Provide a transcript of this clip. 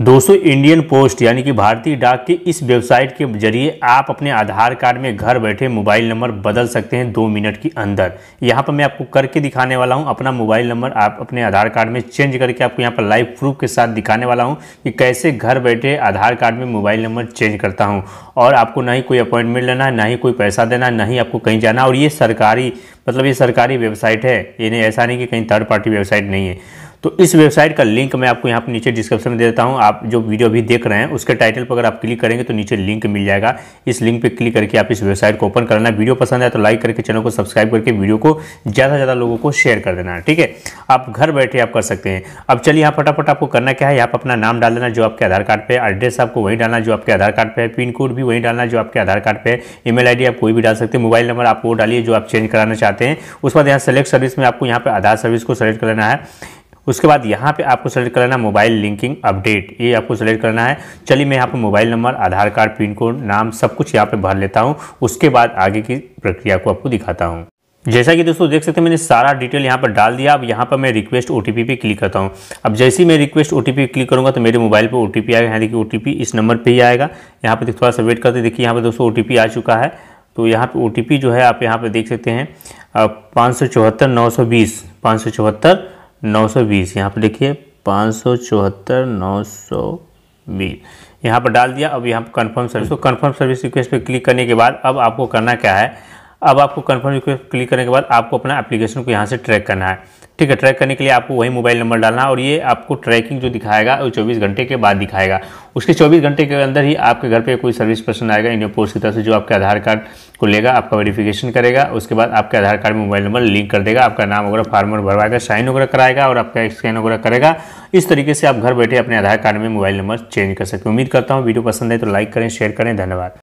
दोस्तों Indian post, यानी कि भारतीय डाक के इस वेबसाइट के ज़रिए आप अपने आधार कार्ड में घर बैठे मोबाइल नंबर बदल सकते हैं दो मिनट के अंदर। यहाँ पर मैं आपको करके दिखाने वाला हूँ, अपना मोबाइल नंबर आप अपने आधार कार्ड में चेंज करके आपको यहाँ पर लाइव प्रूफ के साथ दिखाने वाला हूँ कि कैसे घर बैठे आधार कार्ड में मोबाइल नंबर चेंज करता हूँ। और आपको ना ही कोई अपॉइंटमेंट लेना है, ना ही कोई पैसा देना है, ना ही आपको कहीं जाना और ये सरकारी मतलब ये सरकारी वेबसाइट है ये नहीं ऐसा नहीं कि कहीं थर्ड पार्टी वेबसाइट नहीं है। तो इस वेबसाइट का लिंक मैं आपको यहाँ पर नीचे डिस्क्रिप्शन में दे देता हूँ। आप जो वीडियो अभी देख रहे हैं, उसके टाइटल पर अगर आप क्लिक करेंगे तो नीचे लिंक मिल जाएगा। इस लिंक पर क्लिक करके आप इस वेबसाइट को ओपन करना। वीडियो पसंद है तो लाइक करके चैनल को सब्सक्राइब करके वीडियो को ज़्यादा से ज़्यादा लोगों को शेयर कर देना, ठीक है? आप घर बैठे आप कर सकते हैं। अब चलिए यहाँ फटाफट आपको करना क्या है? यहाँ पर अपना नाम डाल देना जो आपके आधार कार्ड पर एड्रेस आपको वहीं डालना जो आपके आधार कार्ड पर है। पिन कोड भी वहीं डालना जो आपके आधार कार्ड पे है। ईमेल आईडी आप कोई भी डाल सकते हैं। मोबाइल नंबर आप वो डालिए जो आप चेंज कराना चाहते हैं। उसके बाद यहाँ सेलेक्ट सर्विस में आपको यहाँ पर आधार सर्विस को सेलेक्ट कर लेना है। उसके बाद यहाँ पे आपको सेलेक्ट करना है मोबाइल लिंकिंग अपडेट ये आपको सेलेक्ट करना है। चलिए मैं यहाँ पे mobile number Aadhaar card pin code नाम सब कुछ यहाँ पे भर लेता हूँ। उसके बाद आगे की प्रक्रिया को आपको दिखाता हूँ। जैसा कि दोस्तों देख सकते हैं, मैंने सारा डिटेल यहाँ पर डाल दिया। अब यहाँ पर मैं रिक्वेस्ट ओ पे क्लिक करता हूँ। अब जैसे ही मैं रिक्वेस्ट ओटीपी क्लिक करूँगा तो मेरे मोबाइल पर ओ आएगा। यहाँ देखिए ओ इस नंबर पर ही आएगा। यहाँ पर थोड़ा सा वेट करते देखिए, यहाँ पर दोस्तों ओटीपी आ चुका है। तो यहाँ पे ओ जो है, आप यहाँ पर देख सकते हैं पाँच सौ चौहत्तर नौ सौ बीस, पाँच सौ चौहत्तर नौ सौ बीस। यहाँ पर देखिए, पाँच सौ चौहत्तर, नौ सौ बीस। यहाँ पर डाल दिया। अब यहाँ पर कन्फर्म सर्विस तो कन्फर्म सर्विस रिक्वेस्ट पे क्लिक करने के बाद अब आपको करना क्या है? अब आपको कन्फर्म रिक्वेस्ट क्लिक करने के बाद आपको अपना एप्लीकेशन को यहाँ से ट्रैक करना है। ठीक है ट्रैक करने के लिए आपको वही मोबाइल नंबर डालना और ये आपको ट्रैकिंग जो दिखाएगा, वो 24 घंटे के बाद दिखाएगा। उसके 24 घंटे के अंदर ही आपके घर पे कोई सर्विस पर्सन आएगा इंडिया पोस्ट की तरफ़ से जो आपके आधार कार्ड को लेगा, आपका वेरिफिकेशन करेगा, उसके बाद आपके आधार कार्ड में मोबाइल नंबर लिंक कर देगा, आपका नाम वगैरह फार्मर भरवाएगा साइन वगैरह कराएगा और आपका स्कैन वगैरह करेगा। इस तरीके से आप घर बैठे अपने आधार कार्ड में मोबाइल नंबर चेंज कर सकते हैं। उम्मीद करता हूँ वीडियो पसंद है तो लाइक करें शेयर करें, धन्यवाद।